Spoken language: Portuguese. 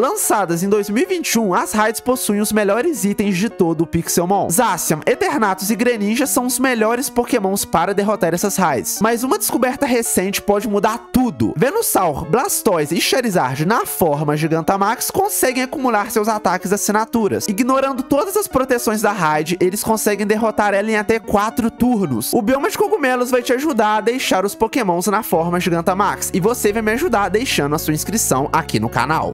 Lançadas em 2021, as raids possuem os melhores itens de todo o Pixelmon. Zacian, Eternatus e Greninja são os melhores pokémons para derrotar essas raids. Mas uma descoberta recente pode mudar tudo. Venusaur, Blastoise e Charizard na forma Gigantamax conseguem acumular seus ataques assinaturas. Ignorando todas as proteções da raid, eles conseguem derrotar ela em até 4 turnos. O bioma de cogumelos vai te ajudar a deixar os pokémons na forma Gigantamax, e você vai me ajudar deixando a sua inscrição aqui no canal.